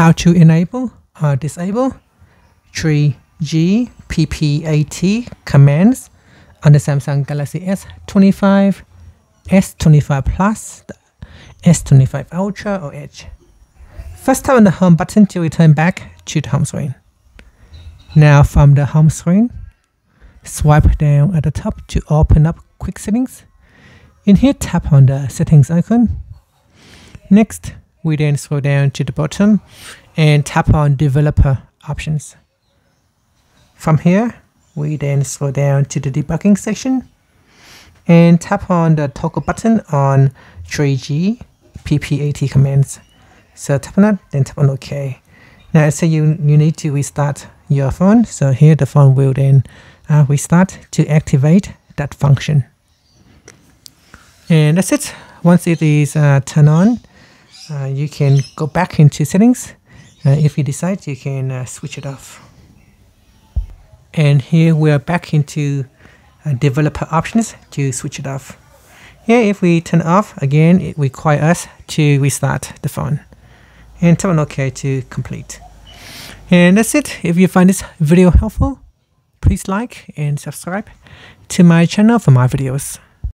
how to enable or disable 3GPP AT commands on the Samsung Galaxy S25, S25 Plus, S25 Ultra or Edge. First tap on the home button to return back to the home screen. Now from the home screen, swipe down at the top to open up quick settings. In here, tap on the settings icon. Next, we then scroll down to the bottom and tap on developer options. From here, we then scroll down to the debugging section and tap on the toggle button on 3GPP AT commands. So tap on that, then tap on OK. Now say you, you need to restart your phone. So here the phone will then uh, restart to activate that function. And that's it. Once it is uh, turned on, uh, you can go back into settings. Uh, if you decide, you can uh, switch it off. And here we are back into uh, developer options to switch it off. Here, if we turn off, again, it requires us to restart the phone. And tap on OK to complete. And that's it. If you find this video helpful, please like and subscribe to my channel for more videos.